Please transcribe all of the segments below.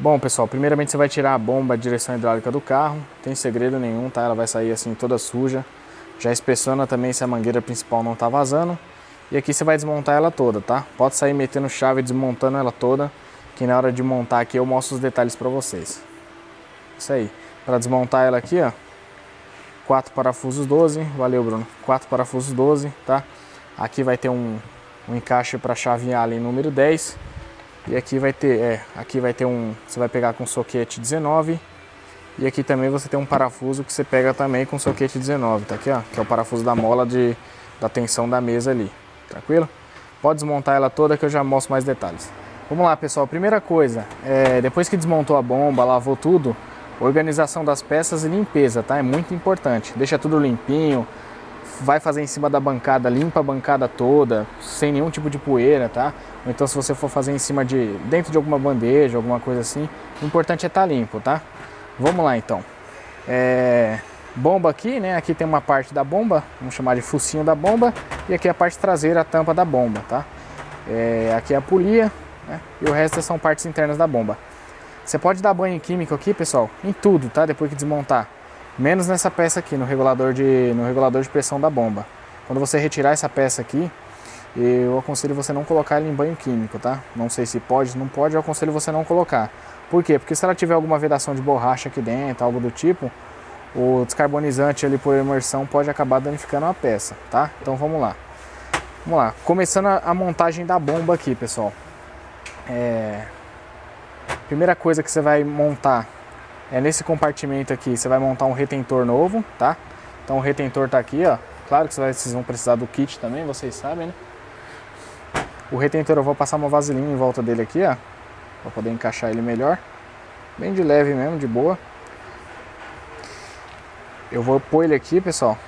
Bom, pessoal, primeiramente você vai tirar a bomba de direção hidráulica do carro. Não tem segredo nenhum, tá? Ela vai sair assim toda suja. Já inspeciona também se a mangueira principal não tá vazando. E aqui você vai desmontar ela toda, tá? Pode sair metendo chave desmontando ela toda, que na hora de montar aqui eu mostro os detalhes para vocês. Isso aí. Para desmontar ela aqui, ó, quatro parafusos 12, valeu Bruno, quatro parafusos 12, tá? Aqui vai ter um, um encaixe para chave Allen número 10 e aqui vai ter, é, aqui vai ter um, você vai pegar com soquete 19 e aqui também você tem um parafuso que você pega também com soquete 19, tá aqui ó, que é o parafuso da mola de, da tensão da mesa ali. Tranquilo? Pode desmontar ela toda que eu já mostro mais detalhes. Vamos lá, pessoal. Primeira coisa, é, depois que desmontou a bomba, lavou tudo, organização das peças e limpeza, tá? É muito importante. Deixa tudo limpinho, vai fazer em cima da bancada, limpa a bancada toda, sem nenhum tipo de poeira, tá? Ou então se você for fazer em cima de, dentro de alguma bandeja, alguma coisa assim, o importante é estar tá limpo, tá? Vamos lá então. É, bomba aqui, né? Aqui tem uma parte da bomba, vamos chamar de focinho da bomba, e aqui é a parte traseira, a tampa da bomba, tá? É, aqui é a polia, né? E o resto são partes internas da bomba. Você pode dar banho químico aqui, pessoal, em tudo, tá? Depois que desmontar. Menos nessa peça aqui, no regulador de, no regulador de pressão da bomba. Quando você retirar essa peça aqui, eu aconselho você não colocar ela em banho químico, tá? Não sei se pode, não pode, eu aconselho você não colocar. Por quê? Porque se ela tiver alguma vedação de borracha aqui dentro, algo do tipo, o descarbonizante ali por imersão pode acabar danificando a peça, tá? Então vamos lá. Vamos lá, começando a, montagem da bomba aqui, pessoal. É... Primeira coisa que você vai montar é nesse compartimento aqui, você vai montar um retentor novo, tá? Então o retentor tá aqui, ó. Claro que vocês vão precisar do kit também, vocês sabem, né? O retentor eu vou passar uma vaselina em volta dele aqui, ó. Pra poder encaixar ele melhor. Bem de leve mesmo, de boa. Eu vou pôr ele aqui, pessoal.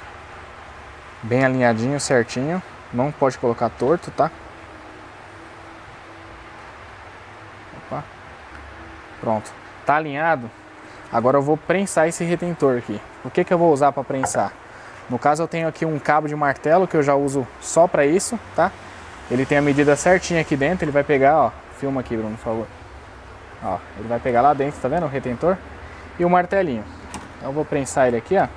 Bem alinhadinho, certinho. Não pode colocar torto, tá? Opa. Pronto. Tá alinhado? Agora eu vou prensar esse retentor aqui. O que, que eu vou usar para prensar? No caso eu tenho aqui um cabo de martelo que eu já uso só para isso, tá? Ele tem a medida certinha aqui dentro, ele vai pegar, ó, filma aqui Bruno, por favor. Ó, ele vai pegar lá dentro, tá vendo o retentor? E o martelinho. Então eu vou prensar ele aqui, ó.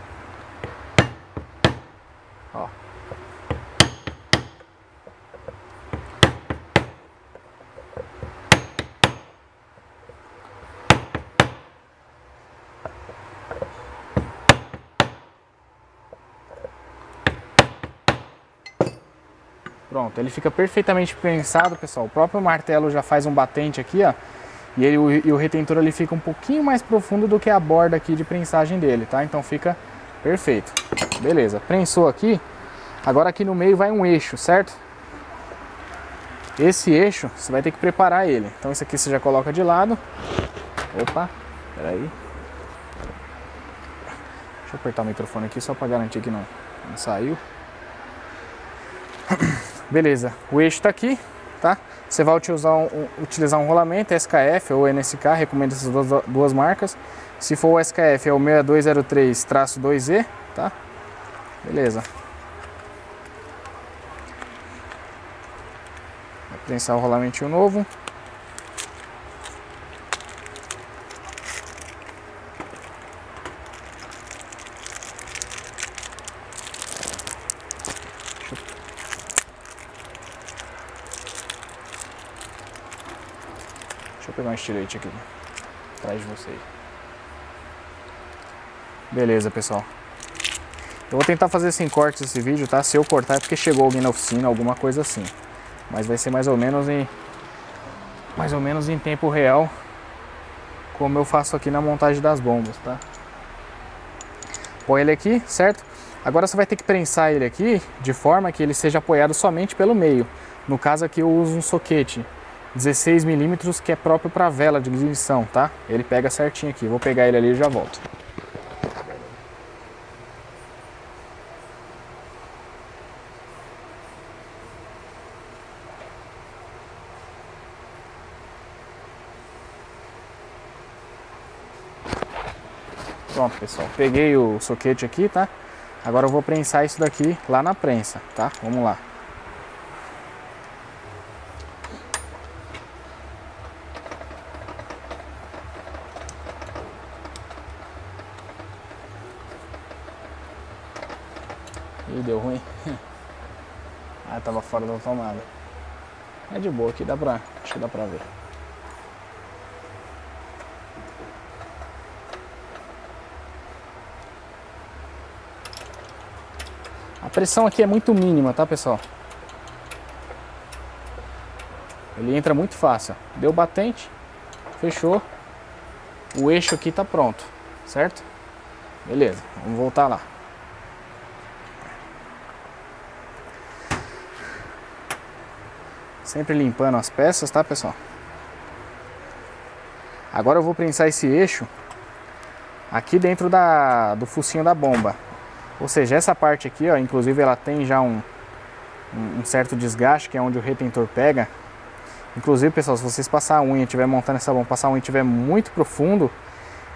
Pronto, ele fica perfeitamente prensado, pessoal. O próprio martelo já faz um batente aqui, ó. E, ele, o, e o retentor ele fica um pouquinho mais profundo do que a borda aqui de prensagem dele, tá? Então fica perfeito. Beleza, prensou aqui. Agora aqui no meio vai um eixo, certo? Esse eixo, você vai ter que preparar ele. Então esse aqui você já coloca de lado. Opa, peraí. Deixa eu apertar o microfone aqui só para garantir que não, não saiu. Beleza, o eixo está aqui, tá? Você vai utilizar um, utilizar um rolamento SKF ou NSK, recomendo essas duas, duas marcas. Se for o SKF é o 6203-2E, tá? Beleza. Vou prensar o rolamentinho novo. eu estilete aqui atrás de vocês. Beleza, pessoal. Eu vou tentar fazer sem cortes esse vídeo, tá? Se eu cortar é porque chegou alguém na oficina, alguma coisa assim. Mas vai ser mais ou menos em mais ou menos em tempo real, como eu faço aqui na montagem das bombas, tá? Põe ele aqui, certo? Agora você vai ter que prensar ele aqui de forma que ele seja apoiado somente pelo meio. No caso aqui eu uso um soquete 16 milímetros que é próprio para vela de ignição, tá? Ele pega certinho aqui. Vou pegar ele ali e já volto. Pronto, pessoal. Peguei o soquete aqui, tá? Agora eu vou prensar isso daqui lá na prensa, tá? Vamos lá. Ih, deu ruim. ah, tava fora da tomada. É de boa aqui, dá pra. Acho que dá pra ver. A pressão aqui é muito mínima, tá pessoal? Ele entra muito fácil. Deu batente, fechou. O eixo aqui tá pronto, certo? Beleza, vamos voltar lá. Sempre limpando as peças, tá pessoal? Agora eu vou prensar esse eixo aqui dentro da, do focinho da bomba. Ou seja, essa parte aqui, ó, inclusive ela tem já um, um certo desgaste, que é onde o retentor pega. Inclusive, pessoal, se vocês passar a unha, estiver montando essa bomba, passar a unha estiver muito profundo,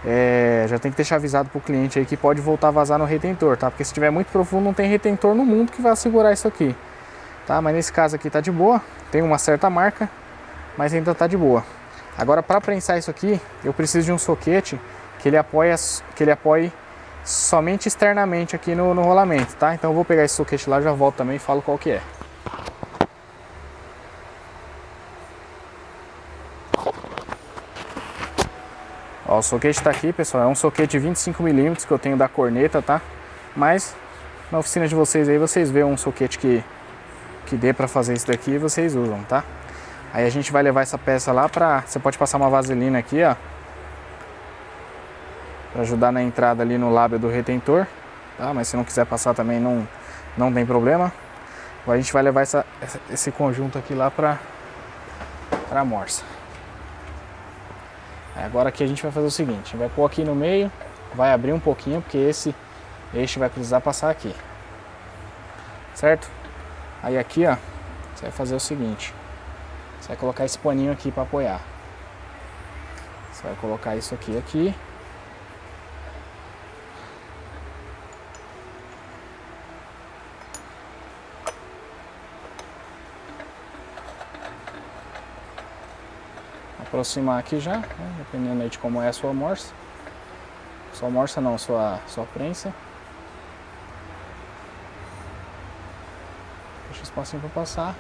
é, já tem que deixar avisado para o cliente aí que pode voltar a vazar no retentor, tá? Porque se estiver muito profundo, não tem retentor no mundo que vai segurar isso aqui, tá? Mas nesse caso aqui tá de boa, tem uma certa marca, mas ainda tá de boa. Agora, para prensar isso aqui, eu preciso de um soquete que ele apoie, que ele apoie somente externamente aqui no, no rolamento, tá? Então eu vou pegar esse soquete lá, já volto também e falo qual que é. Ó, o soquete está aqui, pessoal. É um soquete 25mm que eu tenho da corneta, tá? Mas na oficina de vocês aí, vocês vê um soquete que, que dê para fazer isso daqui vocês usam, tá? Aí a gente vai levar essa peça lá pra... Você pode passar uma vaselina aqui, ó. Pra ajudar na entrada ali no lábio do retentor, tá? Mas se não quiser passar também não, não tem problema. Agora a gente vai levar essa, esse conjunto aqui lá pra, pra morsa. Agora aqui a gente vai fazer o seguinte, vai pôr aqui no meio, vai abrir um pouquinho, porque esse eixo vai precisar passar aqui. Certo? Aí aqui, ó, você vai fazer o seguinte, você vai colocar esse paninho aqui para apoiar. Você vai colocar isso aqui aqui. aproximar aqui já, né? dependendo de como é a sua morsa. Sua morsa não, sua, sua prensa. Deixa o espacinho para passar.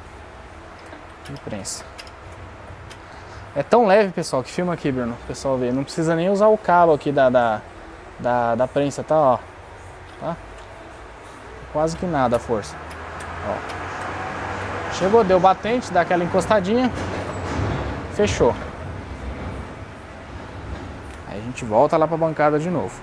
E prensa. É tão leve, pessoal, que filma aqui, Bruno, pessoal ver. Não precisa nem usar o cabo aqui da, da, da, da prensa, tá? Ó. Tá? Quase que nada a força. Ó. Chegou, deu batente, dá aquela encostadinha. Fechou. gente volta lá para a bancada de novo.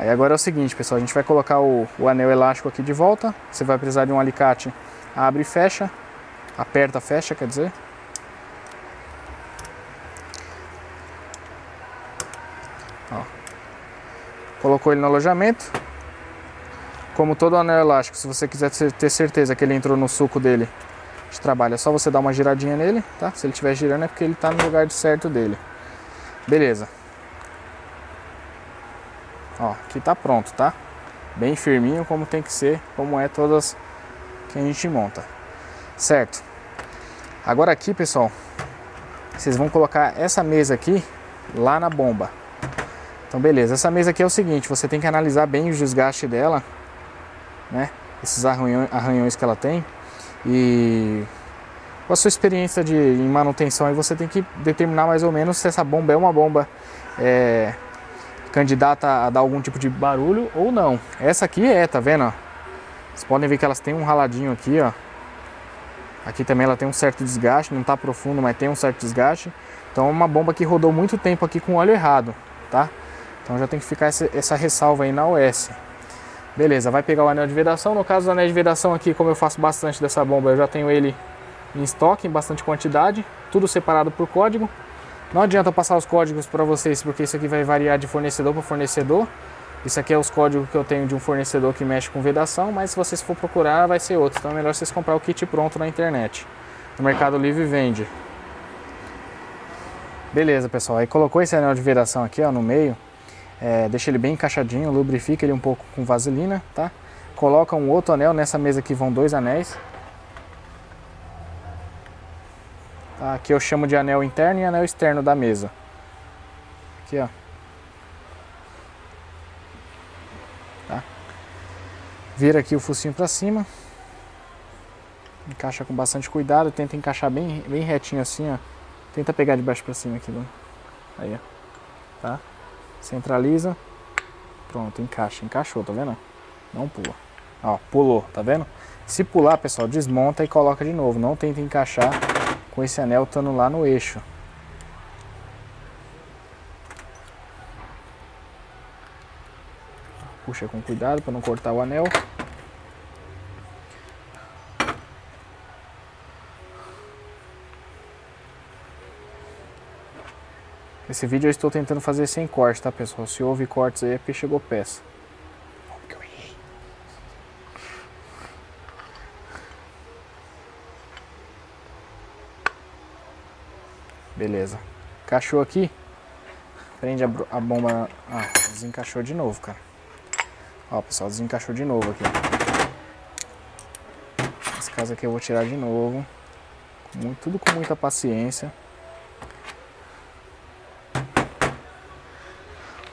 Aí agora é o seguinte, pessoal, a gente vai colocar o, o anel elástico aqui de volta. Você vai precisar de um alicate, abre e fecha, aperta, fecha, quer dizer. Ó. Colocou ele no alojamento, como todo anel elástico, se você quiser ter certeza que ele entrou no suco dele de trabalho, é só você dar uma giradinha nele, tá? Se ele estiver girando é porque ele está no lugar certo dele. Beleza. Ó, aqui tá pronto, tá? Bem firminho, como tem que ser, como é todas que a gente monta. Certo. Agora aqui, pessoal, vocês vão colocar essa mesa aqui lá na bomba. Então, beleza. Essa mesa aqui é o seguinte, você tem que analisar bem o desgaste dela né? Esses arranhões, arranhões que ela tem. E com a sua experiência de, em manutenção, aí você tem que determinar mais ou menos se essa bomba é uma bomba é, candidata a dar algum tipo de barulho ou não. Essa aqui é, tá vendo? Vocês podem ver que elas têm um raladinho aqui, ó. Aqui também ela tem um certo desgaste, não está profundo, mas tem um certo desgaste. Então é uma bomba que rodou muito tempo aqui com óleo errado, tá? Então já tem que ficar essa, essa ressalva aí na OS. Beleza, vai pegar o anel de vedação. No caso do anel de vedação aqui, como eu faço bastante dessa bomba, eu já tenho ele em estoque, em bastante quantidade, tudo separado por código. Não adianta passar os códigos para vocês, porque isso aqui vai variar de fornecedor para fornecedor. Isso aqui é os códigos que eu tenho de um fornecedor que mexe com vedação, mas se vocês for procurar, vai ser outro. Então é melhor vocês comprar o kit pronto na internet. No Mercado Livre vende. Beleza, pessoal. Aí colocou esse anel de vedação aqui, ó, no meio. É, deixa ele bem encaixadinho, lubrifica ele um pouco com vaselina, tá? Coloca um outro anel, nessa mesa aqui vão dois anéis. Tá? Aqui eu chamo de anel interno e anel externo da mesa. Aqui, ó. Tá? Vira aqui o focinho para cima. Encaixa com bastante cuidado, tenta encaixar bem, bem retinho assim, ó. Tenta pegar de baixo para cima aqui, Bruno. Aí, ó. Tá? Centraliza. Pronto, encaixa. Encaixou, tá vendo? Não pula. Ó, pulou, tá vendo? Se pular, pessoal, desmonta e coloca de novo. Não tenta encaixar com esse anel estando lá no eixo. Puxa com cuidado para não cortar o anel. Esse vídeo eu estou tentando fazer sem corte, tá pessoal? Se houve cortes aí é porque chegou peça. Beleza. Encaixou aqui. Prende a, a bomba. Ah, desencaixou de novo, cara. Ó, pessoal, desencaixou de novo aqui. Esse caso aqui eu vou tirar de novo. tudo com muita paciência.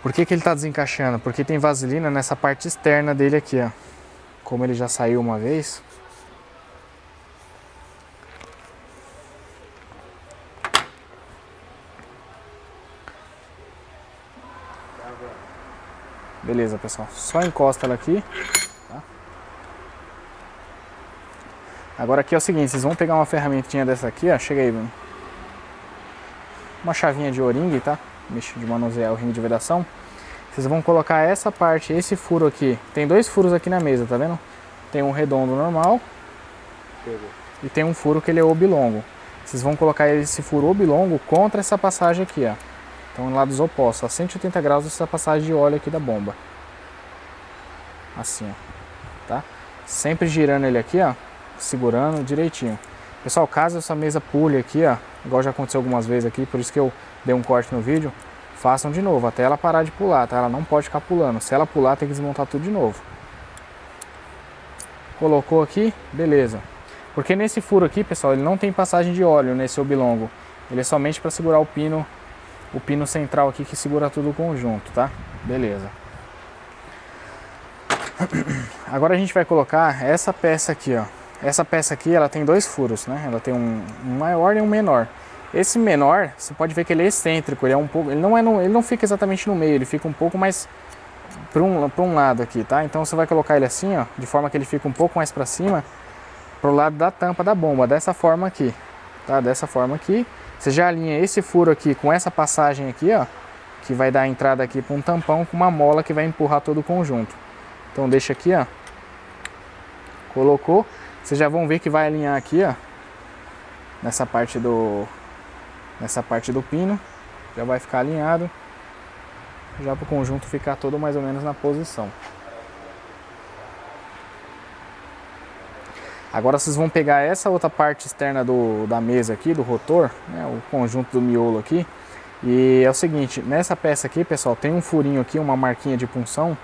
Por que, que ele está desencaixando? Porque tem vaselina nessa parte externa dele aqui, ó. Como ele já saiu uma vez. Beleza, pessoal. Só encosta ela aqui. Tá? Agora aqui é o seguinte, vocês vão pegar uma ferramentinha dessa aqui, ó. Chega aí, Bruno. Uma chavinha de o-ring, tá? de manusear o ringue de vedação. Vocês vão colocar essa parte, esse furo aqui. Tem dois furos aqui na mesa, tá vendo? Tem um redondo normal Pegou. e tem um furo que ele é oblongo. Vocês vão colocar esse furo oblongo contra essa passagem aqui, ó. Então, lados opostos, a 180 graus dessa passagem de óleo aqui da bomba. Assim, ó. Tá? Sempre girando ele aqui, ó. Segurando direitinho. Pessoal, caso essa mesa pule aqui, ó. Igual já aconteceu algumas vezes aqui, por isso que eu dei um corte no vídeo, façam de novo, até ela parar de pular, tá? Ela não pode ficar pulando. Se ela pular, tem que desmontar tudo de novo. Colocou aqui, beleza. Porque nesse furo aqui, pessoal, ele não tem passagem de óleo nesse oblongo. Ele é somente para segurar o pino, o pino central aqui que segura tudo conjunto, tá? Beleza. Agora a gente vai colocar essa peça aqui, ó. Essa peça aqui, ela tem dois furos, né? Ela tem um maior e um menor. Esse menor, você pode ver que ele é excêntrico, ele é um pouco, ele não é no, ele não fica exatamente no meio, ele fica um pouco mais para um, um lado aqui, tá? Então você vai colocar ele assim, ó, de forma que ele fica um pouco mais para cima, pro lado da tampa da bomba, dessa forma aqui, tá? Dessa forma aqui. Você já alinha esse furo aqui com essa passagem aqui, ó, que vai dar a entrada aqui para um tampão com uma mola que vai empurrar todo o conjunto. Então deixa aqui, ó. Colocou. Vocês já vão ver que vai alinhar aqui, ó, nessa parte do nessa parte do pino, já vai ficar alinhado, já para o conjunto ficar todo mais ou menos na posição. Agora vocês vão pegar essa outra parte externa do, da mesa aqui, do rotor, né, o conjunto do miolo aqui, e é o seguinte, nessa peça aqui, pessoal, tem um furinho aqui, uma marquinha de punção,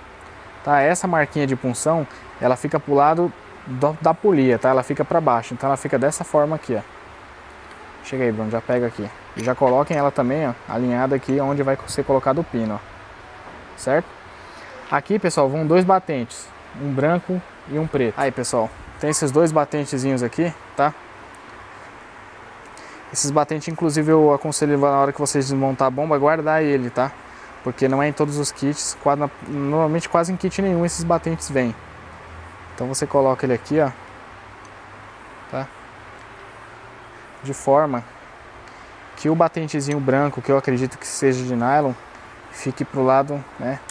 tá? Essa marquinha de punção, ela fica pro lado do, da polia, tá? Ela fica para baixo, então ela fica dessa forma aqui, ó. Chega aí, Bruno, já pega aqui. E já coloquem ela também, ó, alinhada aqui onde vai ser colocado o pino, ó. Certo? Aqui, pessoal, vão dois batentes, um branco e um preto. Aí, pessoal, tem esses dois batentezinhos aqui, tá? Esses batentes, inclusive, eu aconselho na hora que vocês desmontar a bomba, guardar ele, tá? Porque não é em todos os kits, quase, normalmente quase em kit nenhum esses batentes vêm. Então você coloca ele aqui, ó, tá? De forma que o batentezinho branco, que eu acredito que seja de nylon, fique pro lado, né,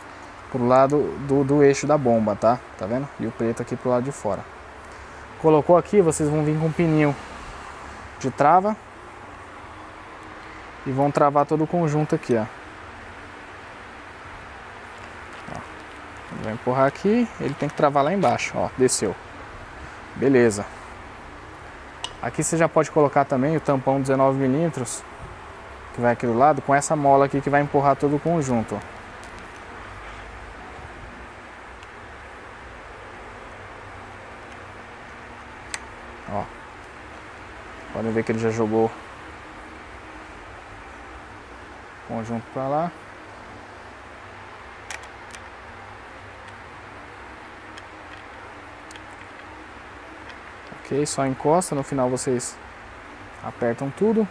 pro lado do, do eixo da bomba, tá? Tá vendo? E o preto aqui pro lado de fora. Colocou aqui, vocês vão vir com um pininho de trava e vão travar todo o conjunto aqui, ó. Vai empurrar aqui, ele tem que travar lá embaixo, ó, desceu. Beleza. Aqui você já pode colocar também o tampão 19 milímetros que vai aqui do lado, com essa mola aqui que vai empurrar todo o conjunto. Ó. Podem ver que ele já jogou conjunto para lá. Ok, só encosta, no final vocês apertam tudo.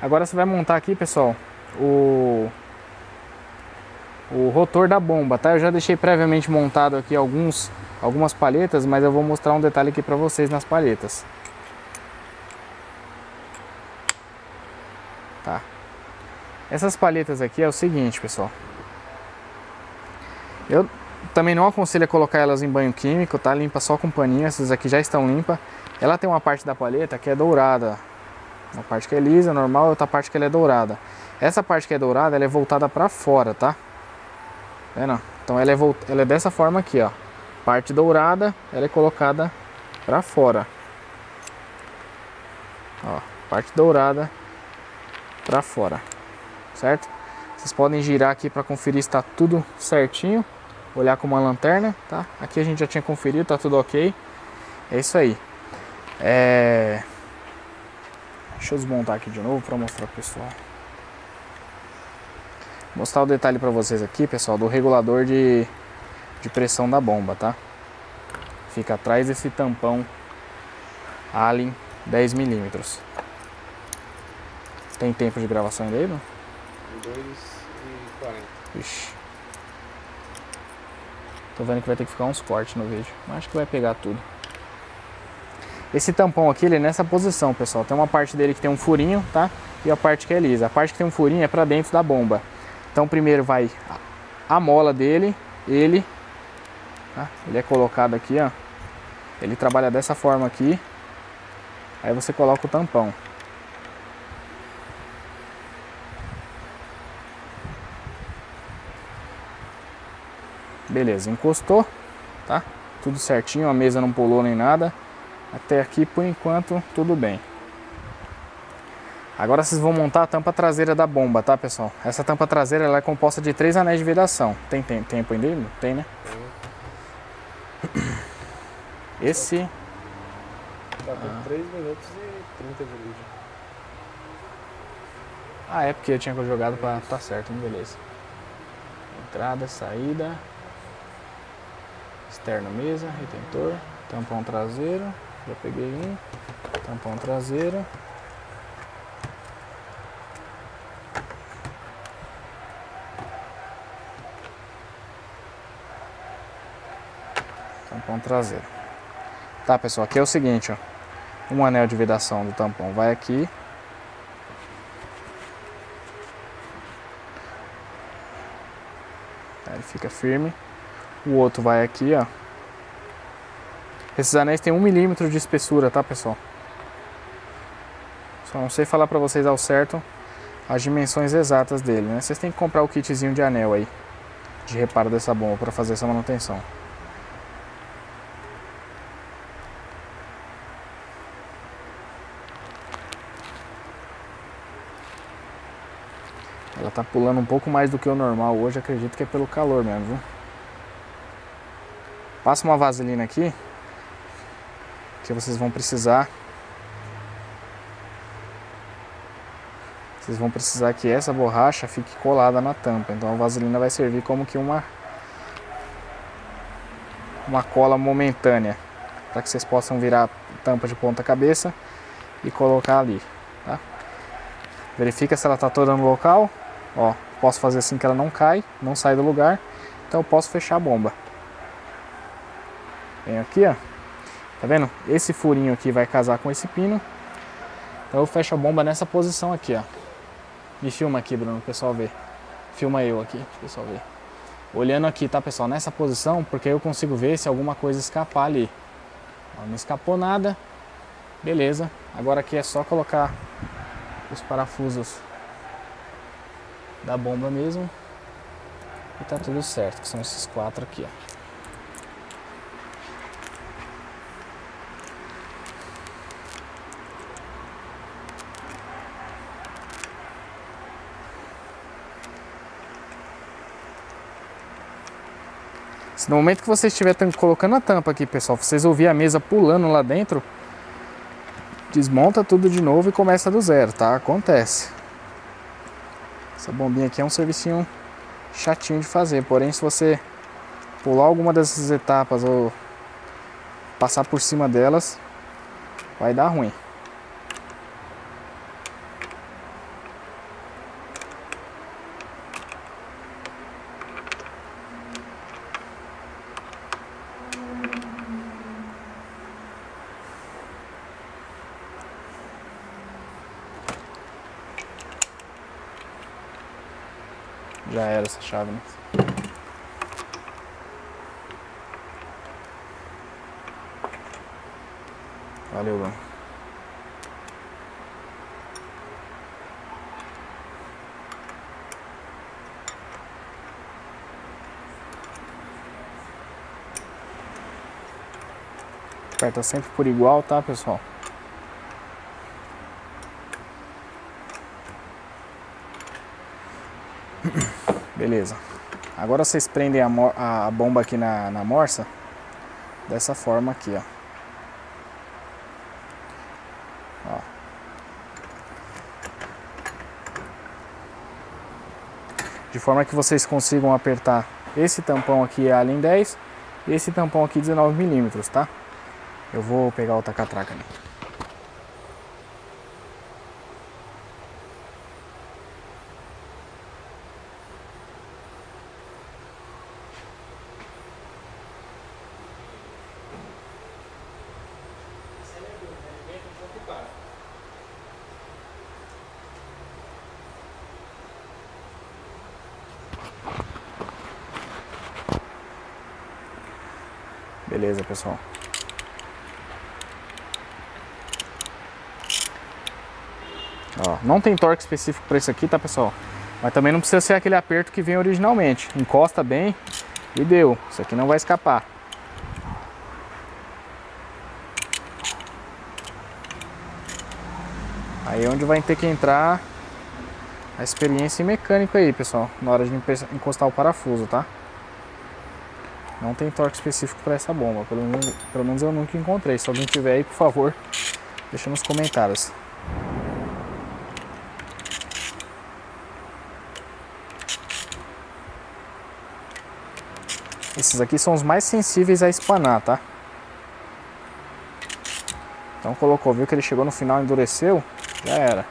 Agora você vai montar aqui, pessoal, o, o rotor da bomba, tá? Eu já deixei previamente montado aqui alguns, algumas palhetas, mas eu vou mostrar um detalhe aqui para vocês nas palhetas. Essas palhetas aqui é o seguinte, pessoal. Eu também não aconselho a colocar elas em banho químico, tá? Limpa só com paninho, essas aqui já estão limpas. Ela tem uma parte da palheta que é dourada. Uma parte que é lisa, normal, outra parte que ela é dourada. Essa parte que é dourada, ela é voltada para fora, tá? Vendo? Então ela é, ela é dessa forma aqui, ó. Parte dourada, ela é colocada para fora. Ó, parte dourada para fora, certo? Vocês podem girar aqui para conferir se está tudo certinho, olhar com uma lanterna, tá? Aqui a gente já tinha conferido, tá tudo ok. É isso aí. É... Deixa eu desmontar aqui de novo para mostrar pro pessoal. Vou mostrar o detalhe para vocês aqui, pessoal, do regulador de, de pressão da bomba, tá? Fica atrás desse tampão Allen 10 milímetros. Tem tempo de gravação ainda aí, não? 2 e 40. Ixi. Tô vendo que vai ter que ficar uns cortes no vídeo. Mas acho que vai pegar tudo. Esse tampão aqui, ele é nessa posição, pessoal. Tem uma parte dele que tem um furinho, tá? E a parte que é lisa. A parte que tem um furinho é para dentro da bomba. Então primeiro vai a mola dele, ele, tá? ele é colocado aqui, ó. Ele trabalha dessa forma aqui. Aí você coloca o tampão. Beleza, encostou, tá? Tudo certinho, a mesa não pulou nem nada. Até aqui, por enquanto, tudo bem. Agora vocês vão montar a tampa traseira da bomba, tá, pessoal? Essa tampa traseira ela é composta de três anéis de vedação. Tem, tem tempo ainda? Tem, né? Esse... Tá com ah. 3 minutos e 30 de vídeo. Ah, é porque eu tinha jogado pra... Tá certo, beleza. Entrada, saída... Externo mesa, retentor, tampão traseiro, já peguei um, tampão traseiro. Tampão traseiro. Tá, pessoal, aqui é o seguinte, ó. Um anel de vedação do tampão vai aqui. Ele fica firme. O outro vai aqui, ó. Esses anéis têm um milímetro de espessura, tá, pessoal? Só não sei falar pra vocês ao certo as dimensões exatas dele, né? Vocês têm que comprar o kitzinho de anel aí, de reparo dessa bomba para fazer essa manutenção. Ela tá pulando um pouco mais do que o normal hoje, acredito que é pelo calor mesmo, viu? Passa uma vaselina aqui, que vocês vão precisar. Vocês vão precisar que essa borracha fique colada na tampa. Então a vaselina vai servir como que uma uma cola momentânea para que vocês possam virar a tampa de ponta cabeça e colocar ali, tá? Verifica se ela está toda no local. Ó, posso fazer assim que ela não cai, não sai do lugar. Então eu posso fechar a bomba. Venho aqui, ó. Tá vendo? Esse furinho aqui vai casar com esse pino. Então eu fecho a bomba nessa posição aqui, ó. Me filma aqui, Bruno, o pessoal ver. Filma eu aqui, o pessoal ver. Olhando aqui, tá, pessoal? Nessa posição, porque eu consigo ver se alguma coisa escapar ali. Ó, não escapou nada. Beleza. Agora aqui é só colocar os parafusos da bomba mesmo. E tá tudo certo, que são esses quatro aqui, ó. No momento que você estiver colocando a tampa aqui, pessoal, vocês ouvir a mesa pulando lá dentro, desmonta tudo de novo e começa do zero, tá? Acontece. Essa bombinha aqui é um servicinho chatinho de fazer, porém se você pular alguma dessas etapas ou passar por cima delas, vai dar ruim. Já era essa chave, né? Valeu, mano. Aperta sempre por igual, tá, pessoal? Beleza. Agora vocês prendem a, a bomba aqui na, na morsa dessa forma aqui, ó. ó. De forma que vocês consigam apertar esse tampão aqui a em 10 e esse tampão aqui 19 milímetros, tá? Eu vou pegar outra catraca ali. Beleza, pessoal. Ó, não tem torque específico para isso aqui, tá, pessoal? Mas também não precisa ser aquele aperto que vem originalmente. Encosta bem e deu. Isso aqui não vai escapar. Aí é onde vai ter que entrar a experiência em mecânico aí, pessoal, na hora de encostar o parafuso, tá? Não tem torque específico para essa bomba, pelo menos, pelo menos eu nunca encontrei. Se alguém tiver aí, por favor, deixa nos comentários. Esses aqui são os mais sensíveis a espanar, tá? Então colocou, viu que ele chegou no final endureceu, já era.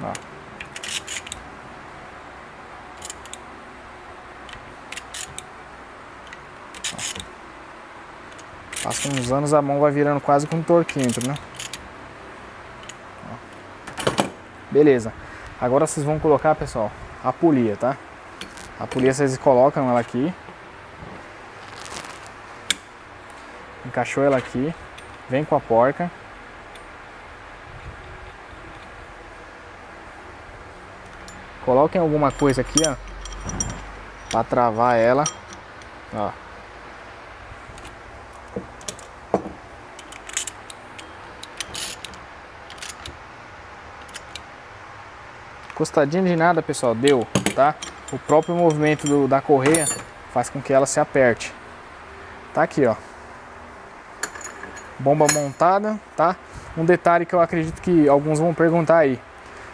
Ó. Passa uns anos a mão vai virando quase com um torquímetro, né? Beleza. Agora vocês vão colocar, pessoal, a polia, tá? A polia vocês colocam ela aqui. Encaixou ela aqui. Vem com a porca. Coloquem alguma coisa aqui, ó. Pra travar ela. Ó. Encostadinha de nada, pessoal, deu, tá? O próprio movimento do, da correia faz com que ela se aperte. Tá aqui, ó. Bomba montada, tá? Um detalhe que eu acredito que alguns vão perguntar aí.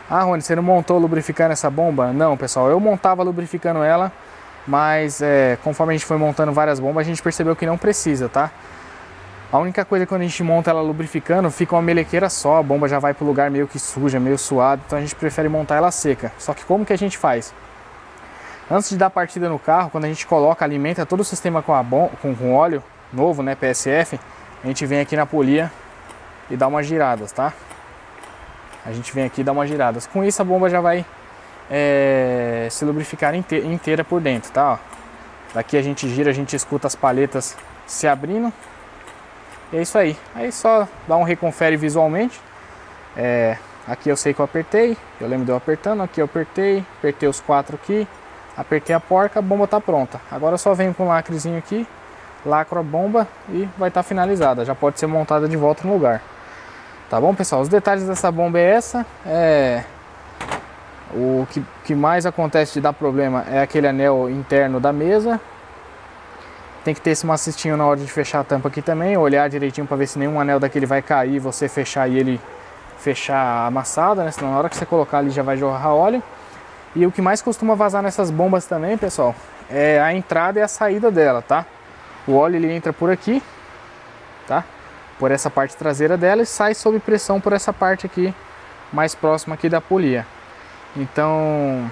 Ah, Rony, você não montou lubrificando essa bomba? Não, pessoal, eu montava lubrificando ela, mas é, conforme a gente foi montando várias bombas, a gente percebeu que não precisa, tá? A única coisa que quando a gente monta ela lubrificando, fica uma melequeira só, a bomba já vai para o lugar meio que suja, meio suado, então a gente prefere montar ela seca. Só que como que a gente faz? Antes de dar partida no carro, quando a gente coloca, alimenta todo o sistema com, a bom, com, com óleo novo, né, PSF, a gente vem aqui na polia e dá umas giradas, tá? A gente vem aqui e dá umas giradas. Com isso a bomba já vai é, se lubrificar inteira por dentro, tá? Ó. Daqui a gente gira, a gente escuta as paletas se abrindo e é isso aí. Aí só dá um reconfere visualmente. É, aqui eu sei que eu apertei, eu lembro de eu apertando, aqui eu apertei, apertei os quatro aqui, apertei a porca, a bomba está pronta. Agora só venho com um lacrezinho aqui, lacro a bomba e vai estar tá finalizada. Já pode ser montada de volta no lugar. Tá bom, pessoal? Os detalhes dessa bomba é essa. É... O que, que mais acontece de dar problema é aquele anel interno da mesa, tem que ter esse macetinho na hora de fechar a tampa aqui também, olhar direitinho para ver se nenhum anel daquele vai cair, você fechar e ele fechar a amassada, né? Senão na hora que você colocar ali já vai jorrar óleo. E o que mais costuma vazar nessas bombas também, pessoal, é a entrada e a saída dela, tá? O óleo ele entra por aqui, tá? Por essa parte traseira dela e sai sob pressão por essa parte aqui mais próxima aqui da polia. Então,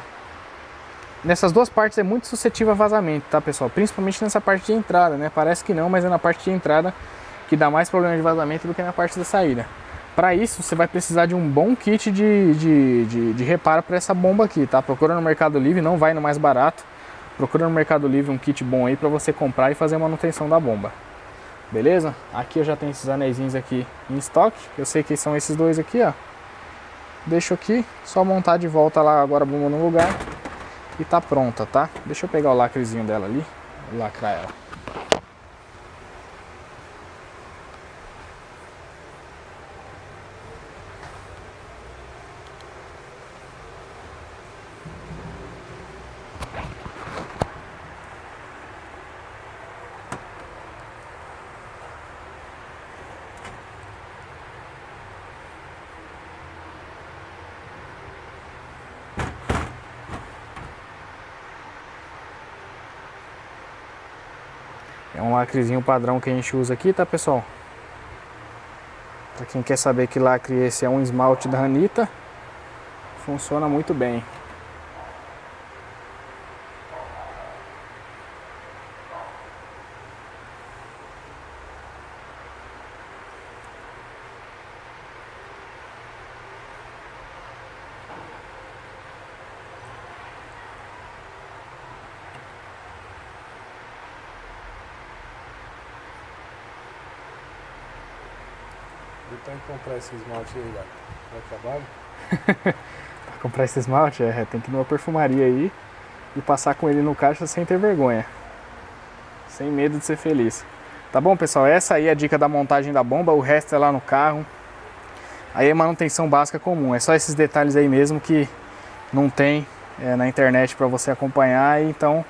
nessas duas partes é muito suscetível a vazamento, tá, pessoal? Principalmente nessa parte de entrada, né? Parece que não, mas é na parte de entrada que dá mais problema de vazamento do que na parte da saída. Para isso, você vai precisar de um bom kit de, de, de, de reparo para essa bomba aqui, tá? Procura no Mercado Livre, não vai no mais barato. Procura no Mercado Livre um kit bom aí para você comprar e fazer a manutenção da bomba. Beleza? Aqui eu já tenho esses anéis aqui em estoque. Eu sei que são esses dois aqui, ó. Deixo aqui, só montar de volta lá agora a bomba no lugar e tá pronta, tá? Deixa eu pegar o lacrezinho dela ali, lacrar ela. É um lacrezinho padrão que a gente usa aqui, tá pessoal? Para quem quer saber que lacre esse é um esmalte da Anitta, funciona muito bem. Comprar esse esmalte aí, gato. Vai trabalho? pra comprar esse esmalte, é, tem que ir numa perfumaria aí e passar com ele no caixa sem ter vergonha. Sem medo de ser feliz. Tá bom, pessoal? Essa aí é a dica da montagem da bomba, o resto é lá no carro. Aí é manutenção básica comum, é só esses detalhes aí mesmo que não tem é, na internet para você acompanhar, então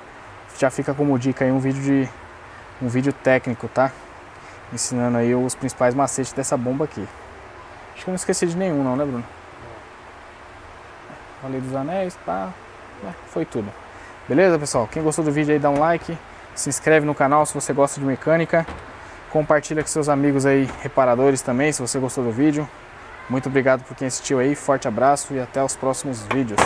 já fica como dica aí um vídeo de um vídeo técnico, tá? ensinando aí os principais macetes dessa bomba aqui. Acho que eu não esqueci de nenhum não, né Bruno? Falei dos anéis, pá, é, foi tudo. Beleza pessoal? Quem gostou do vídeo aí dá um like, se inscreve no canal se você gosta de mecânica, compartilha com seus amigos aí reparadores também se você gostou do vídeo. Muito obrigado por quem assistiu aí, forte abraço e até os próximos vídeos.